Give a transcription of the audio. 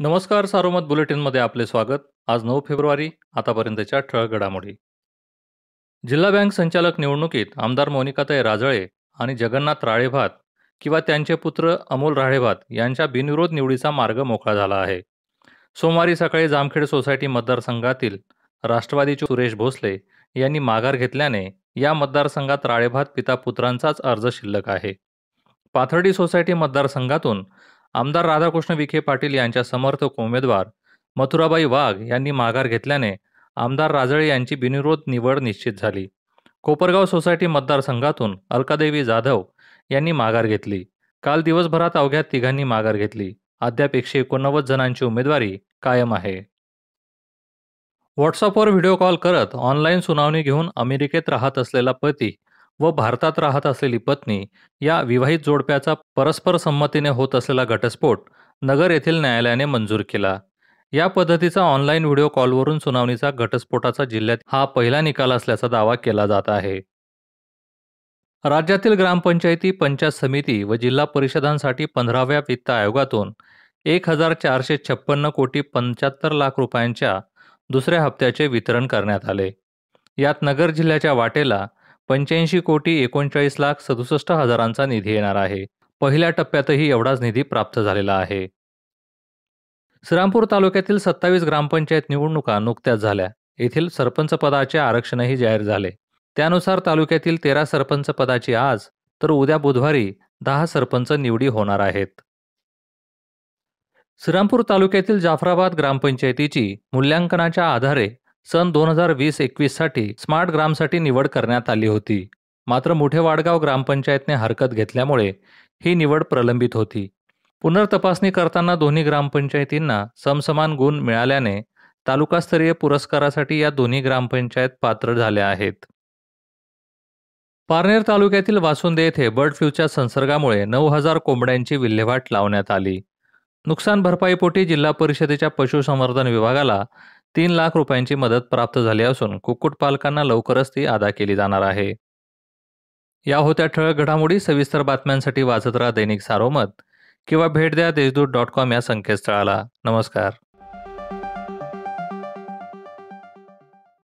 नमस्कार सारोमत बुलेटिनमध्ये आपले स्वागत. आज नऊ फेब्रुवारी आतापर्यंतच्या ठळक घडामोडी. जिल्हा बँक संचालक निवडणुकीत आमदार मोनिकाताई राजळे आणि जगन्नाथ राळेभात किंवा त्यांचे पुत्र अमोल राळेभात यांच्या बिनविरोध निवडीचा मार्ग मोकळा झाला आहे. सोमवारी सकाळी जामखेड सोसायटी मतदारसंघातील राष्ट्रवादीचे सुरेश भोसले यांनी माघार घेतल्याने या मतदारसंघात राळेभात पिता पुत्रांचाच अर्ज शिल्लक आहे. पाथर्डी सोसायटी मतदारसंघातून आमदार राधाकृष्ण विखे पाटील यांच्या समर्थक उमेदवार मथुराबाई वाघ यांनी माघार घेतल्याने आमदार राजळे यांची बिनविरोध निवड निश्चित झाली. कोपरगाव सोसायटी मतदारसंघातून अलकादेवी जाधव यांनी माघार घेतली. काल दिवसभरात अवघ्या तिघांनी माघार घेतली. अद्याप एकशे एकोणनव्वद जणांची उमेदवारी कायम आहे. व्हॉट्सअपवर व्हिडिओ कॉल करत ऑनलाईन सुनावणी घेऊन अमेरिकेत राहत असलेला पती व भारतात राहत असलेली पत्नी या विवाहित जोडप्याचा परस्पर संमतीने होत असलेला घटस्फोट नगर येथील न्यायालयाने मंजूर केला. या पद्धतीचा ऑनलाईन व्हिडिओ कॉलवरून सुनावणीचा घटस्फोटाचा जिल्ह्यात हा पहिला निकाल असल्याचा दावा केला जात आहे. राज्यातील ग्रामपंचायती पंचायत समिती व जिल्हा परिषदांसाठी पंधराव्या वित्त आयोगातून एक हजार चारशे छप्पन्न कोटी पंच्याहत्तर लाख रुपयांच्या दुसऱ्या हप्त्याचे वितरण करण्यात आले. यात नगर जिल्ह्याच्या वाटेला पंच्याऐंशी कोटी एकोणचाळीस लाख सदुसष्ट हजारांचा निधी येणार आहे. पहिल्या टप्प्यातही एवढाच निधी प्राप्त झालेला आहे. श्रीरामपूर तालुक्यातील सत्तावीस ग्रामपंचायत निवडणुका नुकत्याच झाल्या. येथील सरपंच पदाचे आरक्षणही जाहीर झाले. त्यानुसार तालुक्यातील तेरा सरपंच पदाची आज तर उद्या बुधवारी दहा सरपंच निवडी होणार आहेत. श्रीरामपूर तालुक्यातील जाफराबाद ग्रामपंचायतीची मूल्यांकनाच्या आधारे सन दोन हजार वीस एकवीससाठी स्मार्ट ग्रामसाठी निवड करण्यात आली होती. मात्र मोठे वाडगाव ग्रामपंचायतने हरकत घेतल्यामुळे ही निवड प्रलंबित होती. पुनर्तपासणी करताना दोन्ही ग्रामपंचायतींना समसमान गुण मिळाल्याने तालुकास्तरीय पुरस्कारासाठी या दोन्ही ग्रामपंचायत पात्र झाल्या आहेत. पारनेर तालुक्यातील वासुंदे येथे बर्ड फ्लूच्या संसर्गामुळे नऊ हजार कोंबड्यांची विल्हेवाट लावण्यात आली. नुकसान भरपाईपोटी जिल्हा परिषदेच्या पशुसंवर्धन विभागाला तीन लाख रुपयांची मदत प्राप्त झाली असून कुक्कुटपालकांना लवकरच ती अदा केली जाणार आहे. या होत्या ठळक घडामोडी सविस्तर बातम्यांसाठी वाचत राहा दैनिक सारोमत किंवा भेट द्या देशदूत डॉट कॉम या संकेतस्थळाला. नमस्कार.